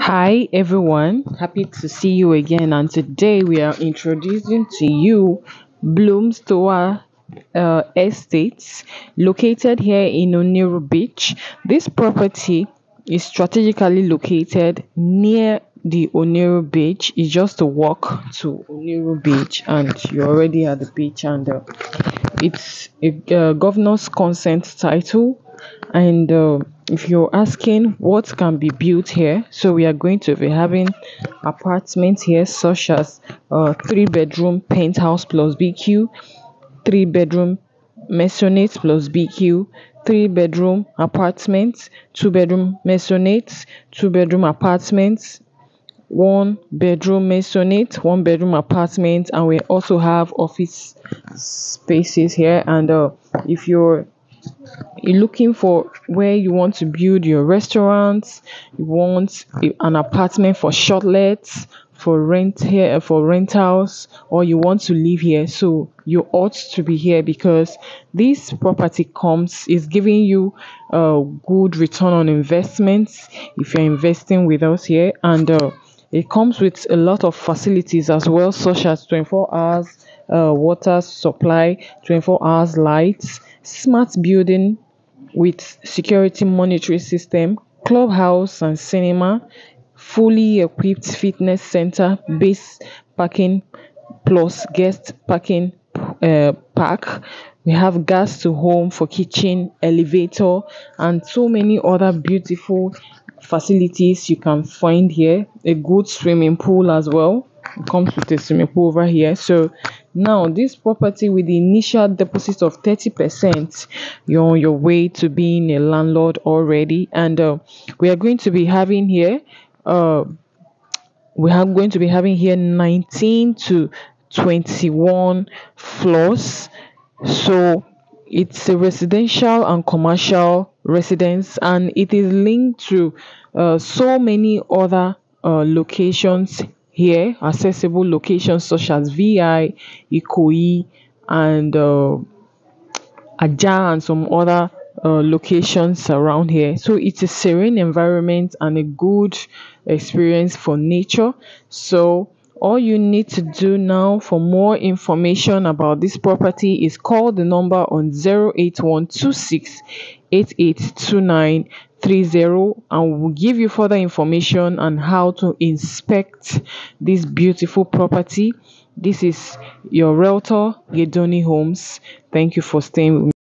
Hi everyone, happy to see you again. And today we are introducing to you Bloom Towers uh, Estates, located here in Oniru Beach. This property is strategically located near the Oniru Beach. It's just a walk to Oniru Beach, and you're already at the beach. And uh, it's a uh, governor's consent title and uh, if you're asking what can be built here so we are going to be having apartments here such as uh, three bedroom penthouse plus bq three bedroom maisonette plus bq three bedroom apartments two bedroom maisonette two bedroom apartments one bedroom maisonette one bedroom apartment and we also have office spaces here. And uh, if you're you're looking for where you want to build your restaurant, you want an apartment for shortlets, for rent here, for rentals, or you want to live here. So you ought to be here because this property comes is giving you a good return on investments if you're investing with us here, and uh, it comes with a lot of facilities as well, such as 24 hours uh, water supply, 24 hours lights, smart building with security monitoring system, clubhouse and cinema, fully equipped fitness center, base parking plus guest parking uh, park. We have gas to home for kitchen, elevator, and so many other beautiful facilities you can find here. A good swimming pool as well. It comes with a swimming pool over here. So now, this property with the initial deposit of 30%, you're on your way to being a landlord already. And uh, we are going to be having here, uh, we are going to be having here 19 to 21 floors. So it's a residential and commercial residence, and it is linked to uh, so many other uh, locations here accessible locations such as VI, Ikoyi, and uh, Aja, and some other uh, locations around here. So it's a serene environment and a good experience for nature. So all you need to do now for more information about this property is call the number on 08126 882930 and we'll give you further information on how to inspect this beautiful property. This is your realtor, Gedoni Homes. Thank you for staying with me.